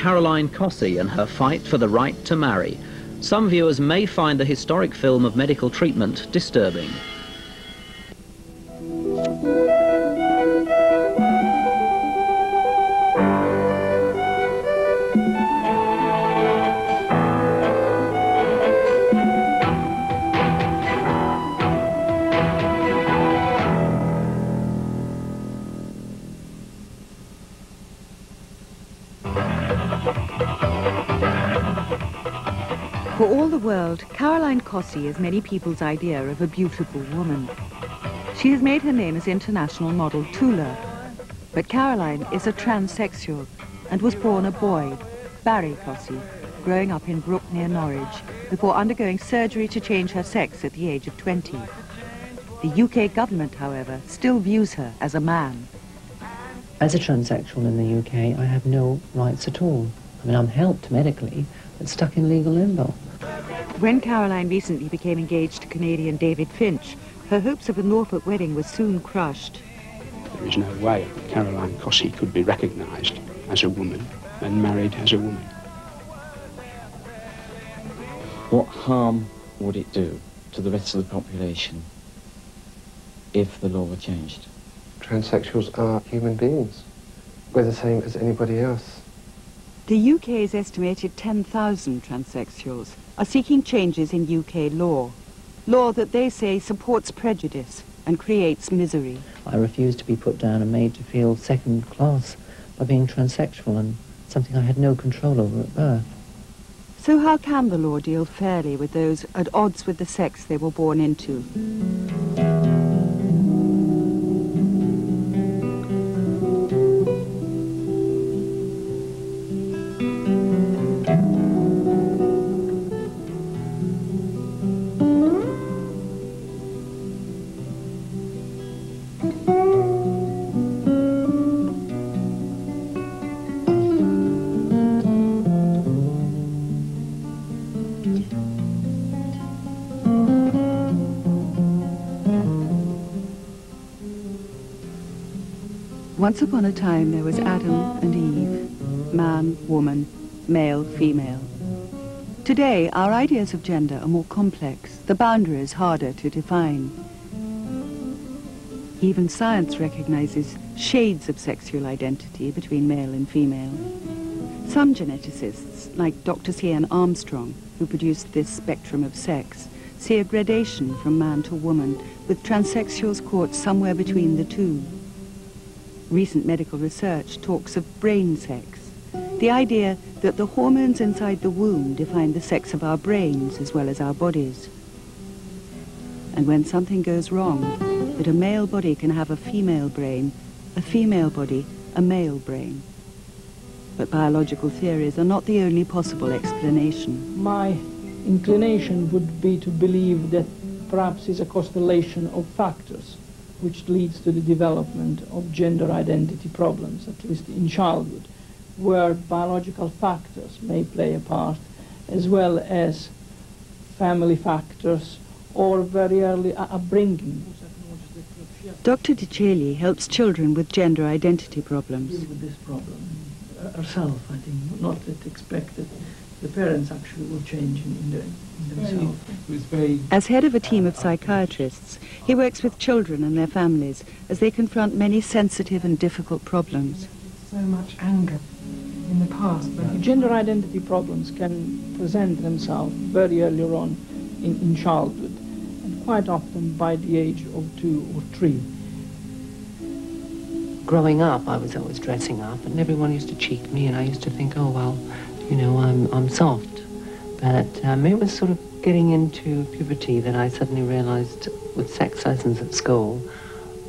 Caroline Cossey and her fight for the right to marry. Some viewers may find the historic film of medical treatment disturbing. Caroline Cossey is many people's idea of a beautiful woman. She has made her name as international model Tula. But Caroline is a transsexual and was born a boy, Barry Cossey, growing up in Brooke near Norwich, before undergoing surgery to change her sex at the age of 20. The UK government, however, still views her as a man. As a transsexual in the UK, I have no rights at all. I mean, I'm helped medically, but stuck in legal limbo. When Caroline recently became engaged to Canadian David Finch, her hopes of a Norfolk wedding were soon crushed. There is no way Caroline Cossey could be recognised as a woman and married as a woman. What harm would it do to the rest of the population if the law were changed? Transsexuals are human beings. We're the same as anybody else. The UK's estimated 10,000 transsexuals are seeking changes in UK law. Law that they say supports prejudice and creates misery. I refuse to be put down and made to feel second class by being transsexual and something I had no control over at birth. So how can the law deal fairly with those at odds with the sex they were born into? Once upon a time there was Adam and Eve, man, woman, male, female. Today our ideas of gender are more complex, the boundaries harder to define. Even science recognizes shades of sexual identity between male and female. Some geneticists, like Dr. C.N. Armstrong, who produced this spectrum of sex, see a gradation from man to woman, with transsexuals caught somewhere between the two. Recent medical research talks of brain sex, the idea that the hormones inside the womb define the sex of our brains as well as our bodies. And when something goes wrong, that a male body can have a female brain, a female body a male brain. But biological theories are not the only possible explanation. My inclination would be to believe that perhaps it's a constellation of factors which leads to the development of gender identity problems, at least in childhood, where biological factors may play a part, as well as family factors or very early upbringing. Dr. Di Ceglie helps children with gender identity problems. Deal with this problem uh, herself, I think, not that expect that the parents actually will change in, in, the, in themselves. As head of a team of psychiatrists, he works with children and their families as they confront many sensitive and difficult problems. So much anger in the past. But Gender identity problems can present themselves very early on in, in childhood, and quite often by the age of two or three. Growing up, I was always dressing up, and everyone used to cheat me, and I used to think, oh, well, you know, I'm, I'm soft. But um, it was sort of getting into puberty that I suddenly realized with sex lessons at school,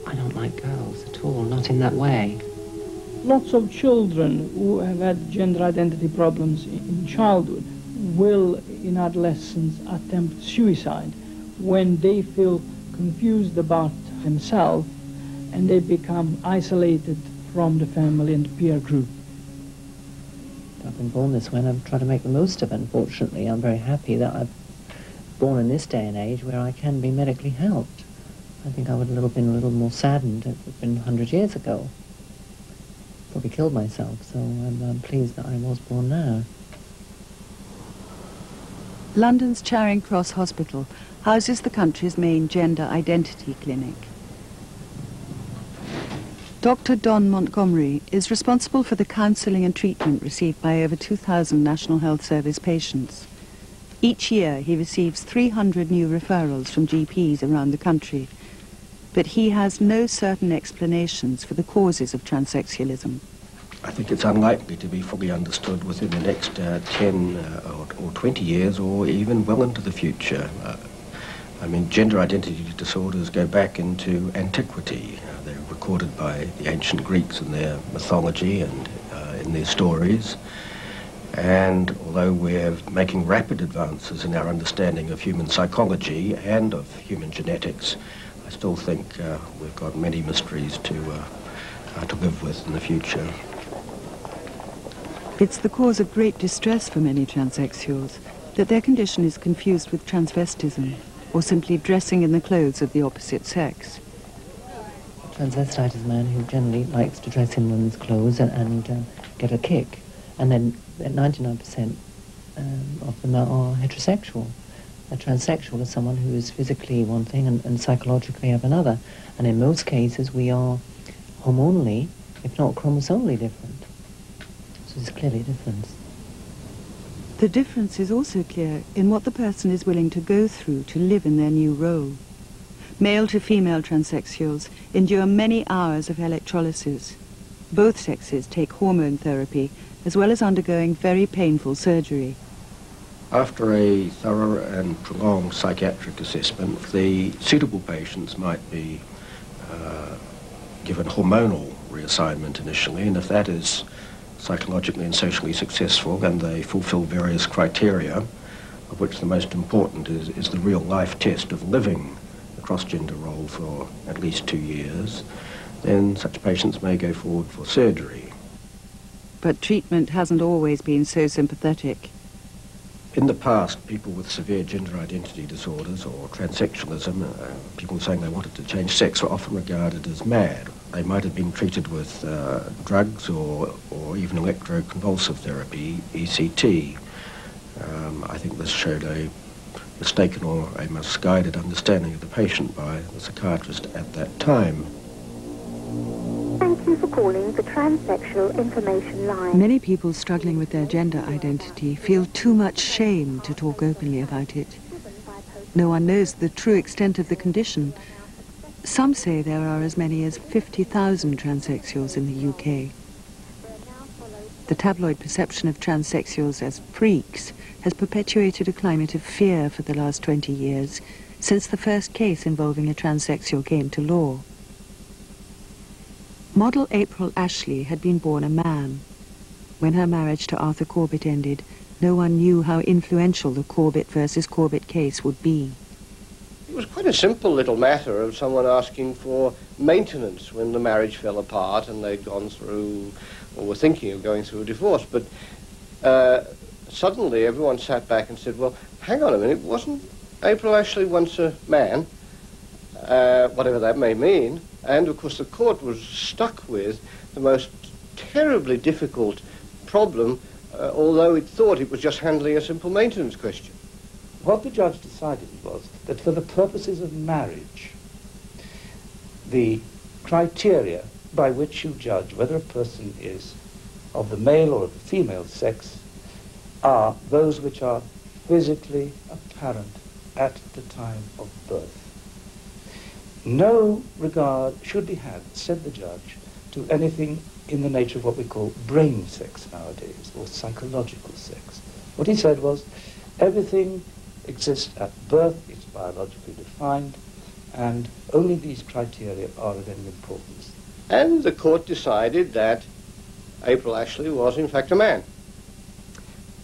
I don't like girls at all, not in that way. Lots of children who have had gender identity problems in childhood will, in adolescence, attempt suicide when they feel confused about themselves and they become isolated from the family and peer group. Been born this way and I've tried to make the most of it. Unfortunately, I'm very happy that I've born in this day and age where I can be medically helped. I think I would have been a little more saddened if it had been 100 years ago. probably killed myself, so I'm, I'm pleased that I was born now. London's Charing Cross Hospital houses the country's main gender identity clinic. Dr. Don Montgomery is responsible for the counselling and treatment received by over 2,000 National Health Service patients. Each year he receives 300 new referrals from GPs around the country, but he has no certain explanations for the causes of transsexualism. I think it's unlikely to be fully understood within the next uh, 10 uh, or, or, 20 years or even well into the future. Uh, I mean, gender identity disorders go back into antiquity. Uh, recorded by the ancient Greeks in their mythology and uh, in their stories. And although we're making rapid advances in our understanding of human psychology and of human genetics, I still think uh, we've got many mysteries to, to live with in the future. It's the cause of great distress for many transsexuals that their condition is confused with transvestism or simply dressing in the clothes of the opposite sex. Transvestite is a man who generally likes to dress in women's clothes and, and uh, get a kick. And then 99% um, of them are heterosexual. A transsexual is someone who is physically one thing and, and psychologically of another. And in most cases, we are hormonally, if not chromosomally different. So there's clearly a difference. The difference is also clear in what the person is willing to go through to live in their new role. Male to female transsexuals endure many hours of electrolysis. Both sexes take hormone therapy as well as undergoing very painful surgery. After a thorough and prolonged psychiatric assessment, the suitable patients might be uh, given hormonal reassignment initially, and if that is psychologically and socially successful and they fulfill various criteria, of which the most important is, is the real life test of living cross-gender role for at least two years, then such patients may go forward for surgery. But treatment hasn't always been so sympathetic. In the past, people with severe gender identity disorders or transsexualism, uh, people saying they wanted to change sex, were often regarded as mad. They might have been treated with uh, drugs or, or even electroconvulsive therapy, ECT. Um, I think this showed a mistaken or a misguided understanding of the patient by the psychiatrist at that time. Thank you for calling the Transsexual Information Line. Many people struggling with their gender identity feel too much shame to talk openly about it. No one knows the true extent of the condition. Some say there are as many as 50,000 transsexuals in the UK. The tabloid perception of transsexuals as freaks has perpetuated a climate of fear for the last 20 years, since the first case involving a transsexual came to law. Model April Ashley had been born a man. When her marriage to Arthur Corbett ended, no one knew how influential the Corbett versus Corbett case would be. It was quite a simple little matter of someone asking for maintenance when the marriage fell apart and they'd gone through or were thinking of going through a divorce. But uh, suddenly everyone sat back and said, well, hang on a minute, wasn't April Ashley once a man? Uh, whatever that may mean. And of course, the court was stuck with the most terribly difficult problem, uh, although it thought it was just handling a simple maintenance question. What the judge decided was that for the purposes of marriage, the criteria by which you judge whether a person is of the male or of the female sex are those which are physically apparent at the time of birth. No regard should be had, said the judge, to anything in the nature of what we call brain sex nowadays, or psychological sex. What he said was, everything exists at birth, it's biologically defined, and only these criteria are of any importance. And the court decided that April Ashley was in fact a man.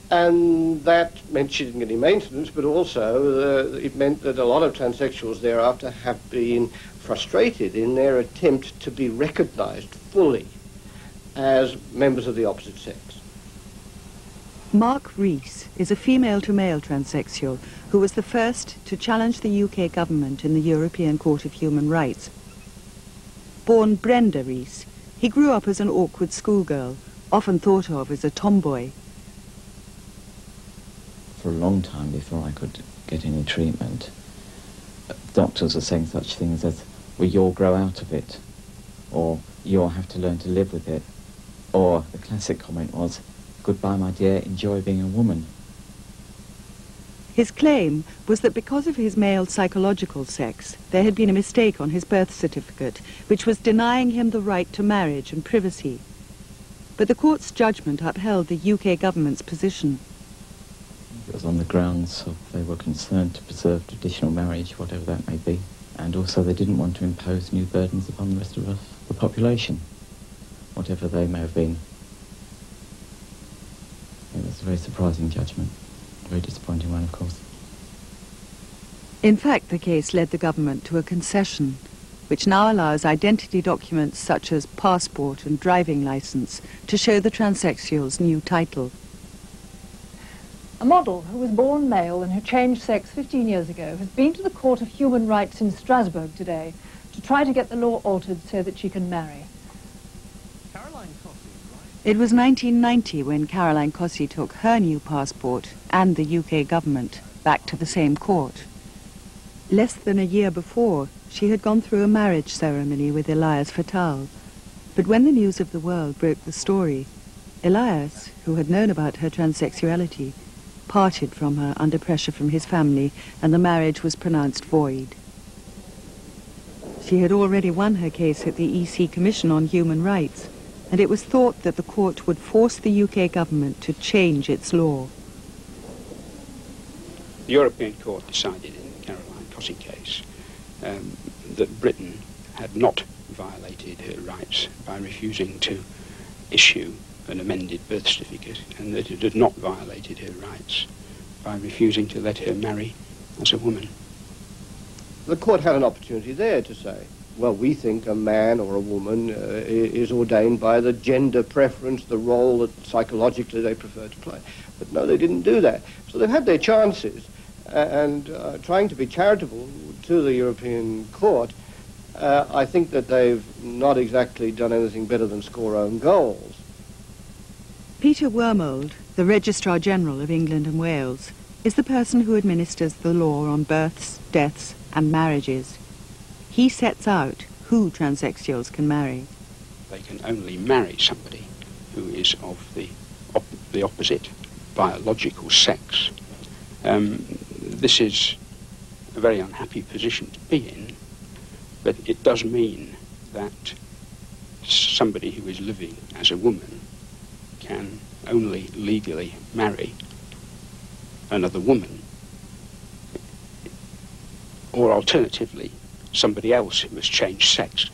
And that meant she didn't get any maintenance, but also uh, it meant that a lot of transsexuals thereafter have been frustrated in their attempt to be recognized fully as members of the opposite sex. Mark Rees is a female-to-male transsexual who was the first to challenge the UK government in the European Court of Human Rights. Born Brenda Rees, He grew up as an awkward schoolgirl, often thought of as a tomboy. For a long time before I could get any treatment, doctors were saying such things as, well, you'll grow out of it, or you'll have to learn to live with it, or the classic comment was, goodbye, my dear, enjoy being a woman. His claim was that because of his male psychological sex, there had been a mistake on his birth certificate, which was denying him the right to marriage and privacy. But the court's judgment upheld the UK government's position. It was on the grounds of they were concerned to preserve traditional marriage, whatever that may be, and also they didn't want to impose new burdens upon the rest of us, the population, whatever they may have been. It was a very surprising judgment. A very disappointing one, of course. In fact, the case led the government to a concession, which now allows identity documents such as passport and driving license to show the transsexual's new title. A model who was born male and who changed sex 15 years ago has been to the Court of Human Rights in Strasbourg today to try to get the law altered so that she can marry. It was 1990 when Caroline Cossey took her new passport and the UK government back to the same court. Less than a year before, she had gone through a marriage ceremony with Elias Fattal. But when the news of the world broke the story, Elias, who had known about her transsexuality, parted from her under pressure from his family and the marriage was pronounced void. She had already won her case at the EC Commission on Human Rights and it was thought that the court would force the UK government to change its law. The European Court decided in the Caroline Cossey case um, that Britain had not violated her rights by refusing to issue an amended birth certificate and that it had not violated her rights by refusing to let her marry as a woman. The court had an opportunity there to say, well, we think a man or a woman uh, is ordained by the gender preference, the role that psychologically they prefer to play. But no, they didn't do that. So they've had their chances, and uh, trying to be charitable to the European Court, uh, I think that they've not exactly done anything better than score own goals. Peter Wormald, the Registrar General of England and Wales, is the person who administers the law on births, deaths and marriages. He sets out who transsexuals can marry. They can only marry somebody who is of the, op the opposite biological sex. Um, this is a very unhappy position to be in, but it does mean that somebody who is living as a woman can only legally marry another woman, or alternatively, somebody else who has changed sex.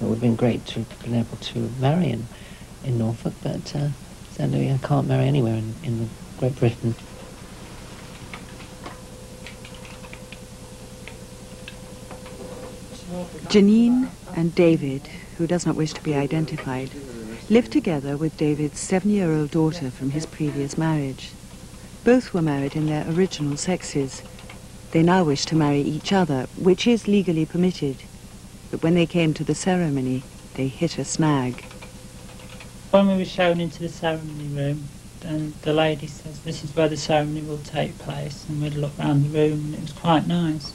It would have been great to have been able to marry in, in Norfolk, but uh, sadly I can't marry anywhere in, in Great Britain. Janine and David, who does not wish to be identified, live together with David's seven-year-old daughter from his previous marriage. Both were married in their original sexes, they now wish to marry each other, which is legally permitted. But when they came to the ceremony, they hit a snag. When we were shown into the ceremony room, and the lady says, this is where the ceremony will take place, and we'd look round the room, and it was quite nice.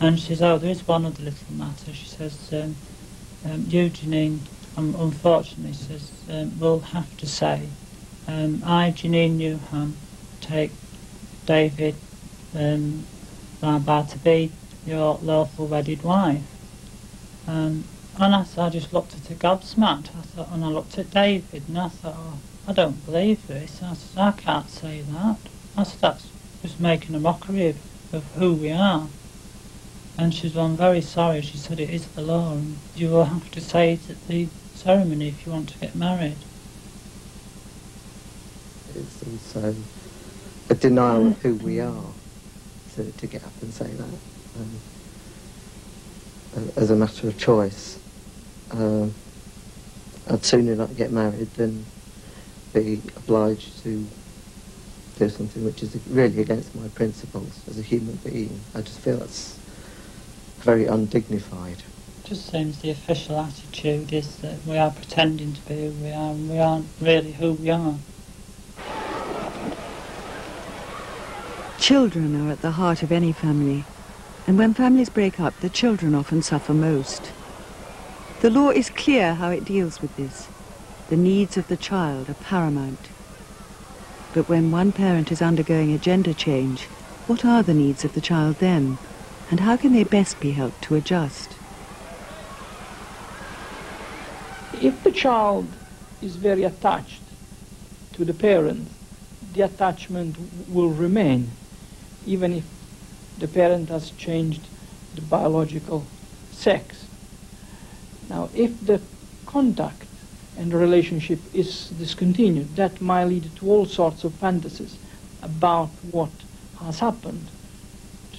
And she says, oh, there is one other little matter. She says, um, um, um, unfortunately, says, um, will have to say, um, I, Janine Newham, take David um, I'm to be your lawful wedded wife. Um, and I, I just looked at it gobsmacked. I thought, and I looked at David, and I thought, oh, I don't believe this. I I can't say that. I said, that's just making a mockery of, of who we are. And she said, well, I'm very sorry. She said, it is the law, and you will have to say it at the ceremony if you want to get married. It's also a denial of who we are to, to get up and say that um, as a matter of choice. Uh, I'd sooner not get married than be obliged to do something which is really against my principles as a human being. I just feel that's very undignified It just seems the official attitude is that we are pretending to be who we are and we aren't really who we are. Children are at the heart of any family, and when families break up, the children often suffer most. The law is clear how it deals with this. The needs of the child are paramount. But when one parent is undergoing a gender change, what are the needs of the child then? And how can they best be helped to adjust? If the child is very attached to the parent, the attachment will remain, even if the parent has changed the biological sex. Now, if the contact and the relationship is discontinued, that might lead to all sorts of fantasies about what has happened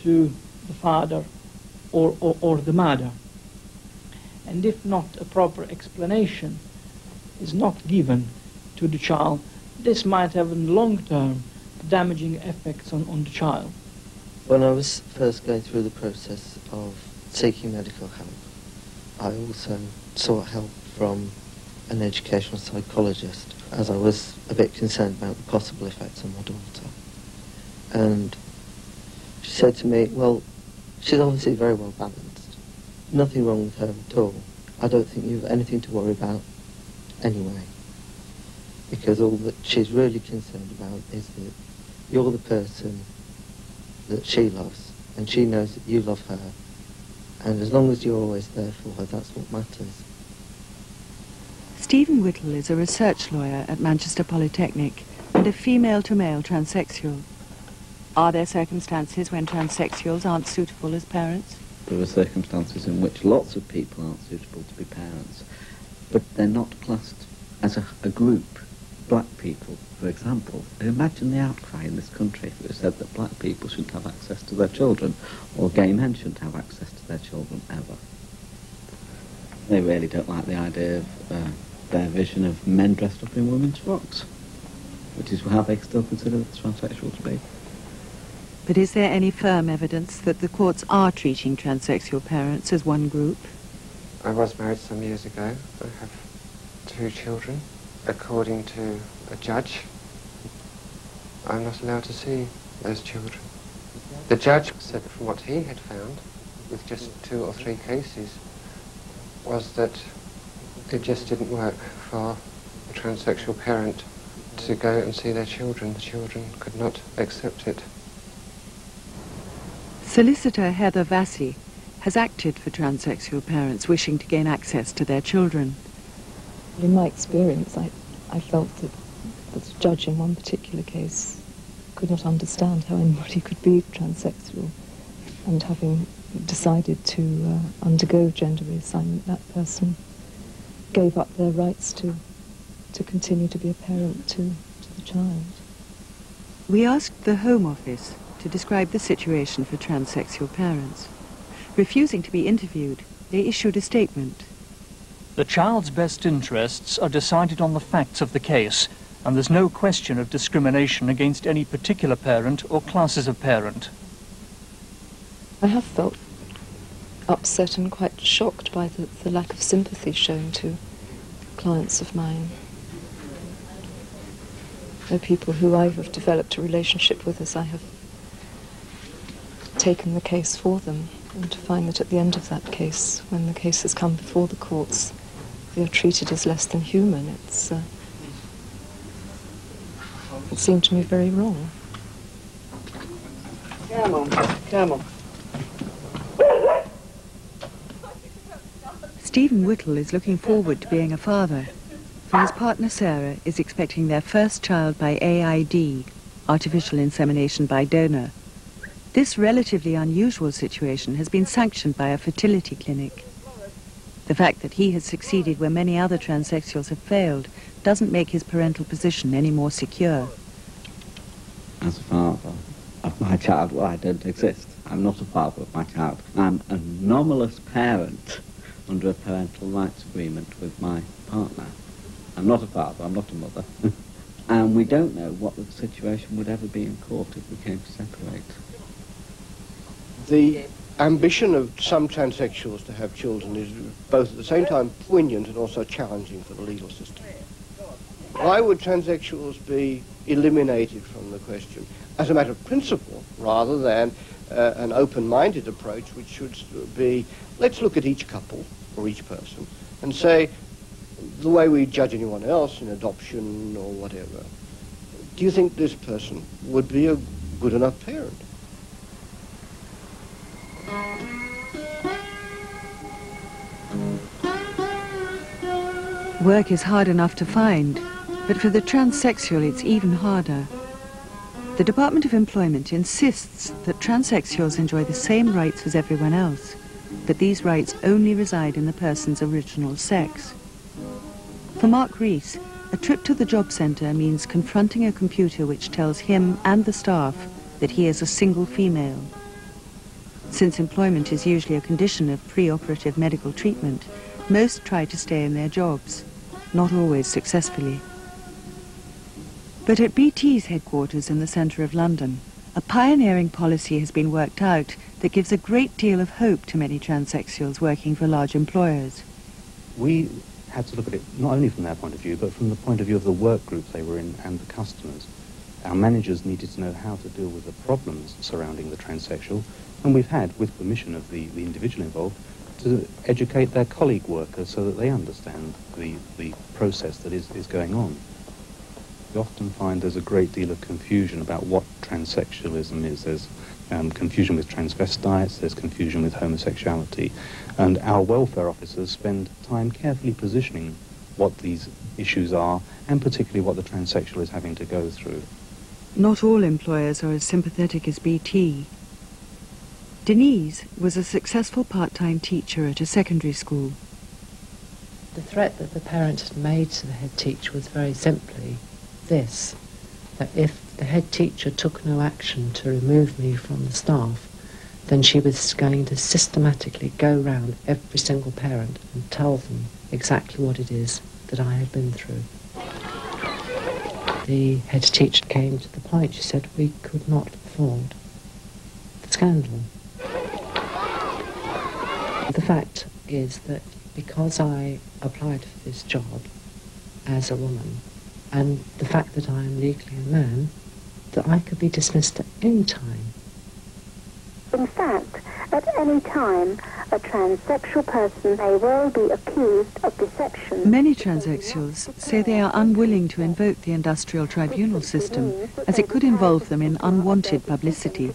to the father or, or, or the mother. And if not a proper explanation is not given to the child, this might have in long-term damaging effects on, on the child. When I was first going through the process of seeking medical help, I also sought help from an educational psychologist as I was a bit concerned about the possible effects on my daughter. And she said to me, well, she's obviously very well balanced. Nothing wrong with her at all. I don't think you've anything to worry about anyway. Because all that she's really concerned about is that you're the person that she loves, and she knows that you love her. And as long as you're always there for her, that's what matters. Stephen Whittle is a research lawyer at Manchester Polytechnic and a female-to-male transsexual. Are there circumstances when transsexuals aren't suitable as parents? There are circumstances in which lots of people aren't suitable to be parents, but they're not classed as a, a group. Black people, for example. Imagine the outcry in this country if it was said that black people shouldn't have access to their children, or gay men shouldn't have access to their children ever. They really don't like the idea of uh, their vision of men dressed up in women's frocks, which is how they still consider the transsexual to be. But is there any firm evidence that the courts are treating transsexual parents as one group? I was married some years ago. I have two children. According to a judge, I'm not allowed to see those children. The judge said from what he had found, with just two or three cases, was that it just didn't work for a transsexual parent to go and see their children. The children could not accept it. Solicitor Heather Vassy has acted for transsexual parents wishing to gain access to their children. In my experience, I, I felt that, that the judge in one particular case could not understand how anybody could be transsexual and having decided to uh, undergo gender reassignment, that person gave up their rights to, to continue to be a parent to, to the child. We asked the Home Office to describe the situation for transsexual parents. Refusing to be interviewed, they issued a statement. The child's best interests are decided on the facts of the case, and there's no question of discrimination against any particular parent or classes of parent. I have felt upset and quite shocked by the, the lack of sympathy shown to clients of mine. They're people who I have developed a relationship with as I have taken the case for them. And to find that at the end of that case, when the case has come before the courts, they are treated as less than human. It's, uh, it seemed to me very wrong. Come on, come on. Stephen Whittle is looking forward to being a father, for his partner Sarah is expecting their first child by AID, artificial insemination by donor. This relatively unusual situation has been sanctioned by a fertility clinic. The fact that he has succeeded where many other transsexuals have failed doesn't make his parental position any more secure. As a father of my child, well, I don't exist. I'm not a father of my child. I'm an anomalous parent under a parental rights agreement with my partner. I'm not a father, I'm not a mother. and we don't know what the situation would ever be in court if we came to separate. The ambition of some transsexuals to have children is both at the same time poignant and also challenging for the legal system. Why would transsexuals be eliminated from the question as a matter of principle rather than uh, an open-minded approach which should be let's look at each couple or each person and say the way we judge anyone else in adoption or whatever do you think this person would be a good enough parent Work is hard enough to find, but for the transsexual it's even harder. The Department of Employment insists that transsexuals enjoy the same rights as everyone else, but these rights only reside in the person's original sex. For Mark Rees, a trip to the job centre means confronting a computer which tells him and the staff that he is a single female. Since employment is usually a condition of pre-operative medical treatment, most try to stay in their jobs, not always successfully. But at BT's headquarters in the centre of London, a pioneering policy has been worked out that gives a great deal of hope to many transsexuals working for large employers. We had to look at it not only from their point of view, but from the point of view of the work group they were in and the customers. Our managers needed to know how to deal with the problems surrounding the transsexual, and we've had, with permission of the, the individual involved, to educate their colleague workers so that they understand the, the process that is, is going on. We often find there's a great deal of confusion about what transsexualism is. There's um, confusion with transvestites, there's confusion with homosexuality, and our welfare officers spend time carefully positioning what these issues are, and particularly what the transsexual is having to go through. Not all employers are as sympathetic as BT. Denise was a successful part-time teacher at a secondary school. The threat that the parent had made to the head teacher was very simply this, that if the head teacher took no action to remove me from the staff, then she was going to systematically go round every single parent and tell them exactly what it is that I had been through. The head teacher came to the point, she said, we could not afford the scandal. The fact is that because I applied for this job as a woman, and the fact that I am legally a man, that I could be dismissed at any time. In fact, at any time, a transsexual person may well be accused of deception. Many transsexuals say they are unwilling to invoke the industrial tribunal system as it could involve them in unwanted publicity.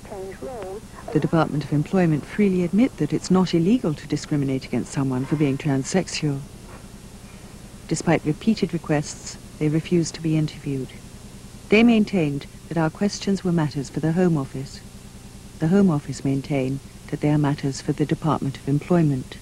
The Department of Employment freely admit that it's not illegal to discriminate against someone for being transsexual. Despite repeated requests, they refused to be interviewed. They maintained that our questions were matters for the Home Office. The Home Office maintain that they are matters for the Department of Employment.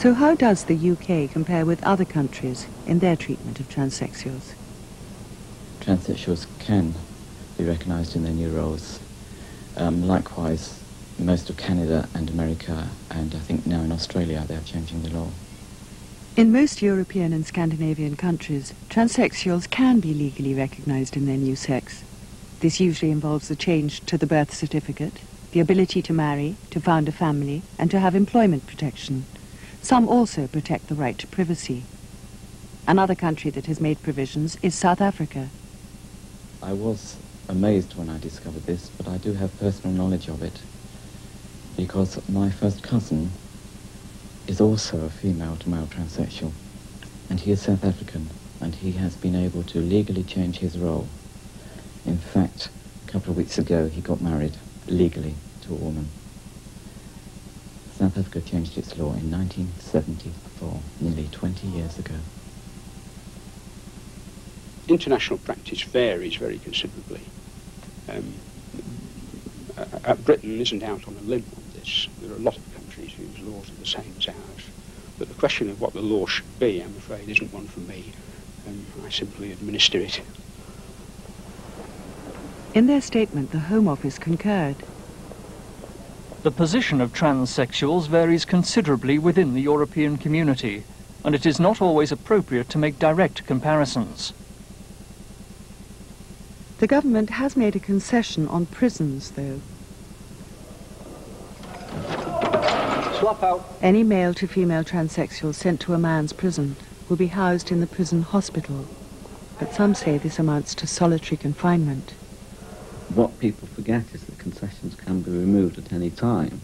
So how does the UK compare with other countries in their treatment of transsexuals? Transsexuals can be recognised in their new roles. Um, likewise, most of Canada and America, and I think now in Australia, they are changing the law. In most European and Scandinavian countries, transsexuals can be legally recognised in their new sex. This usually involves a change to the birth certificate, the ability to marry, to found a family, and to have employment protection. Some also protect the right to privacy. Another country that has made provisions is South Africa. I was amazed when I discovered this, but I do have personal knowledge of it because my first cousin is also a female to male transsexual, and he is South African, and he has been able to legally change his role. In fact, a couple of weeks ago, he got married legally to a woman. South Africa changed its law in 1974, nearly 20 years ago. International practice varies very considerably. Um, uh, Britain isn't out on a limb on this. There are a lot of countries whose laws are the same as ours. But the question of what the law should be, I'm afraid, isn't one for me. Um, I simply administer it. In their statement, the Home Office concurred. The position of transsexuals varies considerably within the European community. and it is not always appropriate to make direct comparisons. The government has made a concession on prisons, though. Swap out. Any male to female transsexual sent to a man's prison will be housed in the prison hospital, but some say this amounts to solitary confinement. What people forget is that concessions can be removed at any time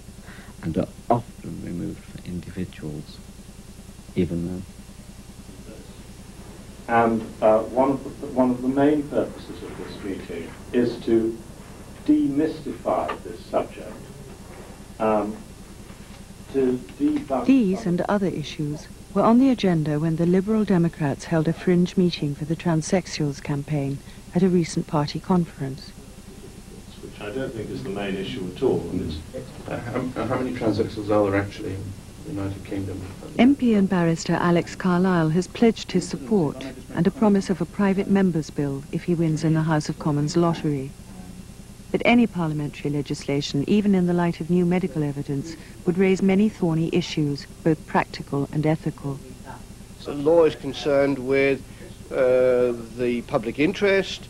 and are often removed for individuals, even though And uh, one, of the, one of the main purposes of this meeting is to demystify this subject, um, to debunk... These and other issues were on the agenda when the Liberal Democrats held a fringe meeting for the transsexuals campaign at a recent party conference. which I don't think is the main issue at all. And it's, Uh, how, how many transsexuals are there actually in the United Kingdom? MP and barrister Alex Carlile has pledged his support and a promise of a private members' bill if he wins in the House of Commons lottery. But any parliamentary legislation, even in the light of new medical evidence, would raise many thorny issues, both practical and ethical. The law is concerned with uh, the public interest,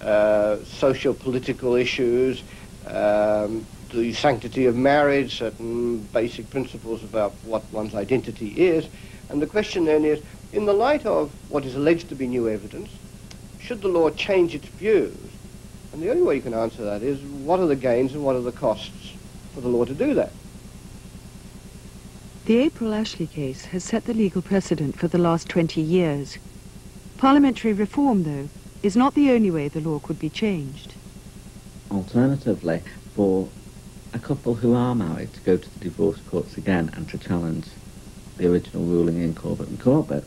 uh, socio-political issues, um, the sanctity of marriage, certain basic principles about what one's identity is. And the question then is, in the light of what is alleged to be new evidence, should the law change its views? And the only way you can answer that is, what are the gains and what are the costs for the law to do that? The April Ashley case has set the legal precedent for the last 20 years. Parliamentary reform, though, is not the only way the law could be changed. Alternatively, for a couple who are married to go to the divorce courts again and to challenge the original ruling in Corbett and Corbett,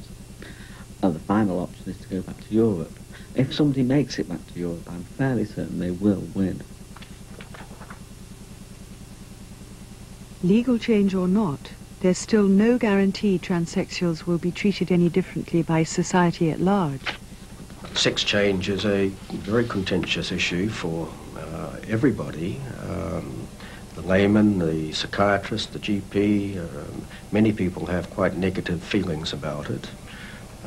uh, the final option is to go back to Europe. If somebody makes it back to Europe, I'm fairly certain they will win. Legal change or not, there's still no guarantee transsexuals will be treated any differently by society at large. Sex change is a very contentious issue for uh, everybody. Um, the layman, the psychiatrist, the GP, um, many people have quite negative feelings about it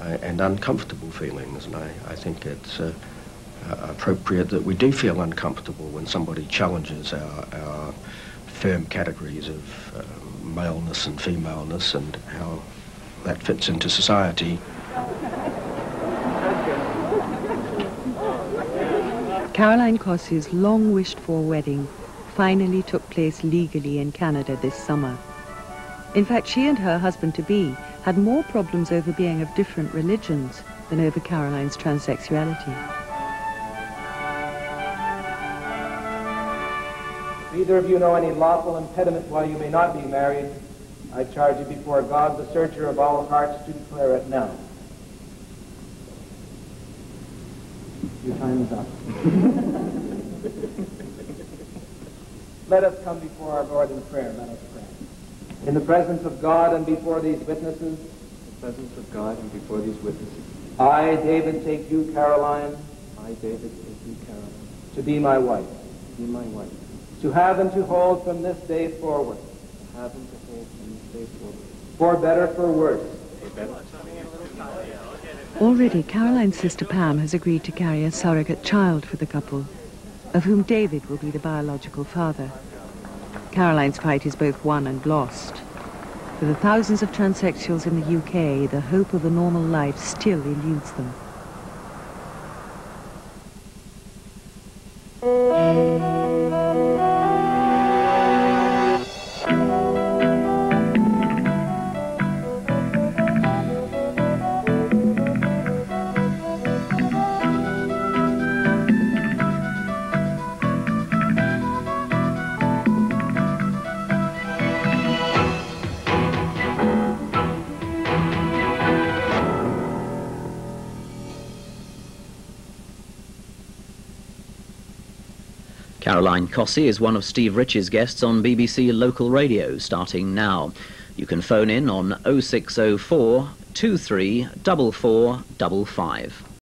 uh, and uncomfortable feelings. And I, I think it's uh, uh, appropriate that we do feel uncomfortable when somebody challenges our, our firm categories of um, maleness and femaleness and how that fits into society. Caroline Cossey's long wished for wedding finally took place legally in Canada this summer. In fact, she and her husband to be had more problems over being of different religions than over Caroline's transsexuality. If either of you know any lawful impediment why you may not be married, I charge you before God, the searcher of all hearts, to declare it now. Your time is up. Let us come before our Lord in prayer. Let us pray. In the presence of God and before these witnesses, In the presence of God and before these witnesses, I, David, take you, Caroline, I, David, take you, Caroline, to be my wife, to be my wife, to have and to hold from this day forward, to have and to hold from this day forward, for better, for worse, for better, Already, Caroline's sister Pam has agreed to carry a surrogate child for the couple, of whom David will be the biological father. Caroline's fight is both won and lost. For the thousands of transsexuals in the UK, the hope of a normal life still eludes them. Caroline Cossey is one of Steve Rich's guests on BBC Local Radio, starting now. You can phone in on 0604 23 4455.